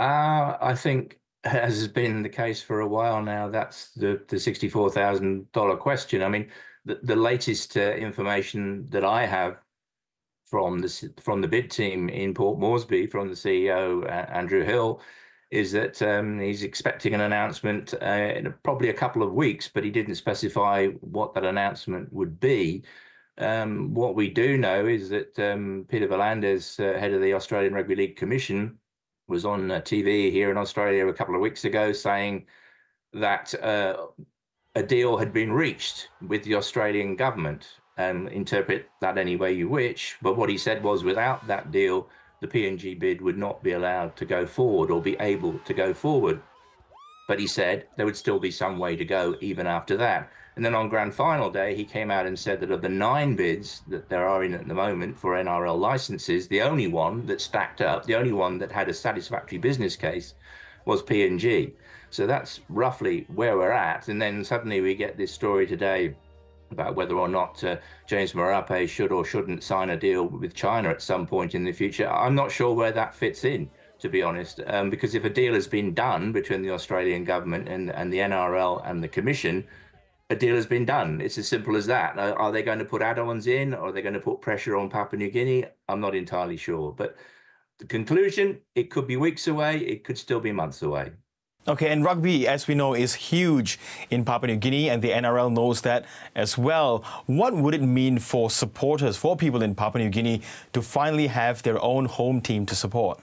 Uh, I think, as has been the case for a while now, that's the, the $64,000 question. I mean, the, the latest uh, information that I have from the, from the bid team in Port Moresby, from the CEO, uh, Andrew Hill, is that um, he's expecting an announcement uh, in probably a couple of weeks, but he didn't specify what that announcement would be. Um, what we do know is that um, Peter V'landys, uh, head of the Australian Rugby League Commission, was on uh, TV here in Australia a couple of weeks ago saying that uh, a deal had been reached with the Australian government. And interpret that any way you wish. But what he said was without that deal, the PNG bid would not be allowed to go forward or be able to go forward. But he said there would still be some way to go even after that. And then on grand final day, he came out and said that of the nine bids that there are in at the moment for NRL licenses, the only one that stacked up, the only one that had a satisfactory business case was PNG. So that's roughly where we're at. And then suddenly we get this story today about whether or not uh, James Marape should or shouldn't sign a deal with China at some point in the future. I'm not sure where that fits in, to be honest, um, because if a deal has been done between the Australian government and, and the NRL and the Commission, a deal has been done. It's as simple as that. Are, are they going to put add-ons in? Or are they going to put pressure on Papua New Guinea? I'm not entirely sure. But the conclusion, it could be weeks away. It could still be months away. Okay, and rugby, as we know, is huge in Papua New Guinea, and the NRL knows that as well. What would it mean for supporters, for people in Papua New Guinea, to finally have their own home team to support?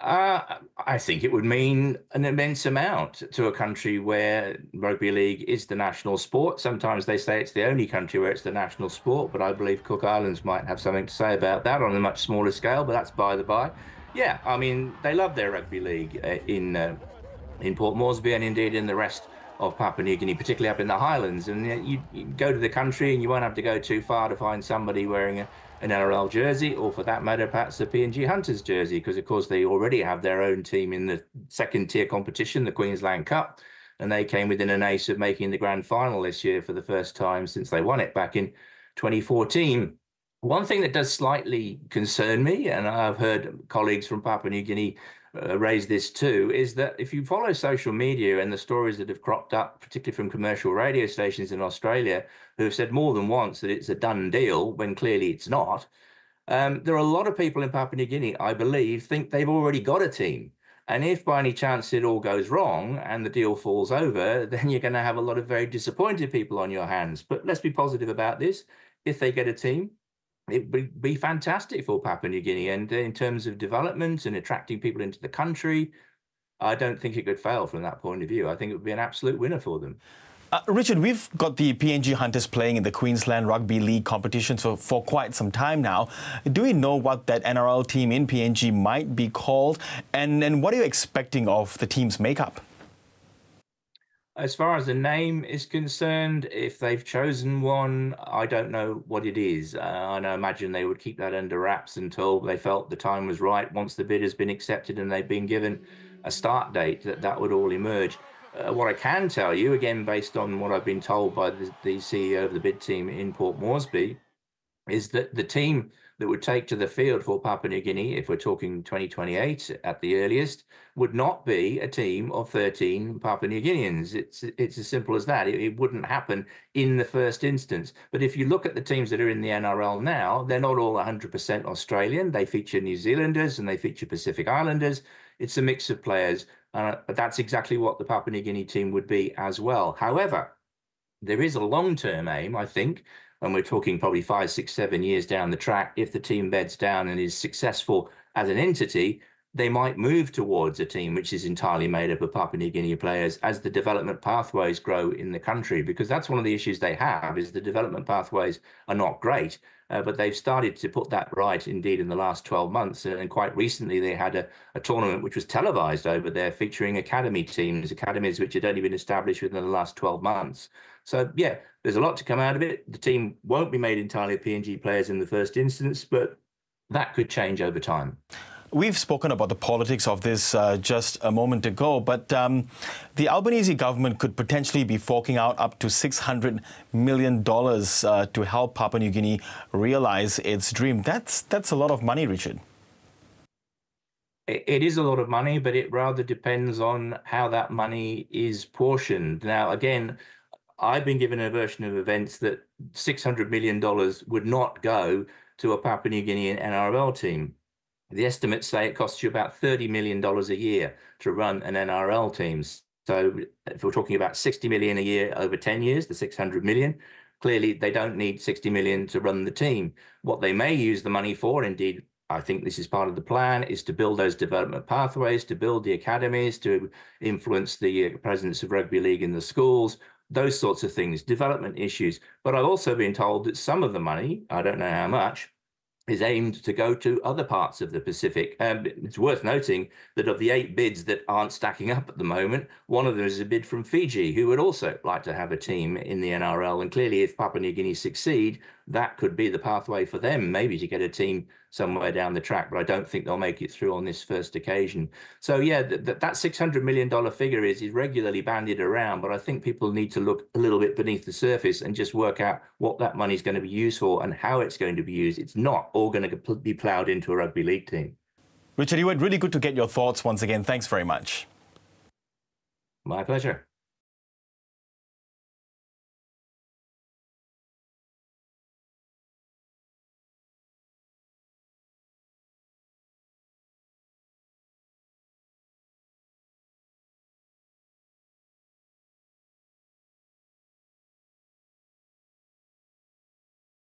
Uh, I think it would mean an immense amount to a country where rugby league is the national sport. Sometimes they say it's the only country where it's the national sport, but I believe Cook Islands might have something to say about that on a much smaller scale, but that's by the by. Yeah, I mean, they love their rugby league uh, in uh, in Port Moresby and indeed in the rest of Papua New Guinea, particularly up in the highlands. And you, you, go to the country and you won't have to go too far to find somebody wearing a, an NRL jersey, or for that matter, perhaps a PNG Hunters jersey, because of course they already have their own team in the second tier competition, the Queensland Cup. And they came within an ace of making the grand final this year for the first time since they won it back in 2014. One thing that does slightly concern me, and I've heard colleagues from Papua New Guinea uh, raise this too, is that if you follow social media and the stories that have cropped up, particularly from commercial radio stations in Australia, who have said more than once that it's a done deal when clearly it's not, um, there are a lot of people in Papua New Guinea, I believe, think they've already got a team. And if by any chance it all goes wrong and the deal falls over, then you're going to have a lot of very disappointed people on your hands. But let's be positive about this. If they get a team, it would be fantastic for Papua New Guinea. And in terms of development and attracting people into the country, I don't think it could fail from that point of view. I think it would be an absolute winner for them. Uh, Richard, we've got the PNG Hunters playing in the Queensland Rugby League competition for, for quite some time now. Do we know what that NRL team in PNG might be called? And, and what are you expecting of the team's makeup? As far as the name is concerned, if they've chosen one, I don't know what it is. Uh, I imagine they would keep that under wraps until they felt the time was right. Once the bid has been accepted and they've been given a start date, that that would all emerge. Uh, what I can tell you, again, based on what I've been told by the, the CEO of the bid team in Port Moresby, is that the team that would take to the field for Papua New Guinea, if we're talking 2028 at the earliest, would not be a team of 13 Papua New Guineans. It's it's as simple as that. It, it, wouldn't happen in the first instance. But if you look at the teams that are in the NRL now, they're not all 100% Australian. They feature New Zealanders and they feature Pacific Islanders. It's a mix of players. Uh, but that's exactly what the Papua New Guinea team would be as well. However, there is a long-term aim, I think, and we're talking probably five, six, seven years down the track, if the team beds down and is successful as an entity, they might move towards a team which is entirely made up of Papua New Guinea players as the development pathways grow in the country. Because that's one of the issues they have is the development pathways are not great, uh, but they've started to put that right indeed in the last 12 months. And quite recently they had a, a tournament which was televised over there featuring academy teams, academies which had only been established within the last 12 months. So yeah, there's a lot to come out of it. The team won't be made entirely of PNG players in the first instance, but that could change over time. We've spoken about the politics of this uh, just a moment ago, but um, the Albanese government could potentially be forking out up to $600 million uh, to help Papua New Guinea realize its dream. That's, that's a lot of money, Richard. it is a lot of money, but it rather depends on how that money is portioned. Now, again, I've been given a version of events that $600 million would not go to a Papua New Guinea NRL team. The estimates say it costs you about $30 million a year to run an NRL team. So if we're talking about 60 million a year over 10 years, the 600 million, clearly they don't need 60 million to run the team. What they may use the money for, indeed, I think this is part of the plan, is to build those development pathways, to build the academies, to influence the uh, presence of rugby league in the schools, those sorts of things, development issues. But I've also been told that some of the money, I don't know how much, is aimed to go to other parts of the Pacific. Um, it's worth noting that of the eight bids that aren't stacking up at the moment, one of them is a bid from Fiji, who would also like to have a team in the NRL. And clearly, if Papua New Guinea succeed, that could be the pathway for them, maybe to get a team somewhere down the track. But I don't think they'll make it through on this first occasion. So yeah, th- th- that six hundred million dollar figure is is regularly bandied around, but I think people need to look a little bit beneath the surface and just work out what that money is going to be used for and how it's going to be used. It's not all going to be ploughed into a rugby league team. Richard Ewart, really good to get your thoughts once again. Thanks very much. My pleasure.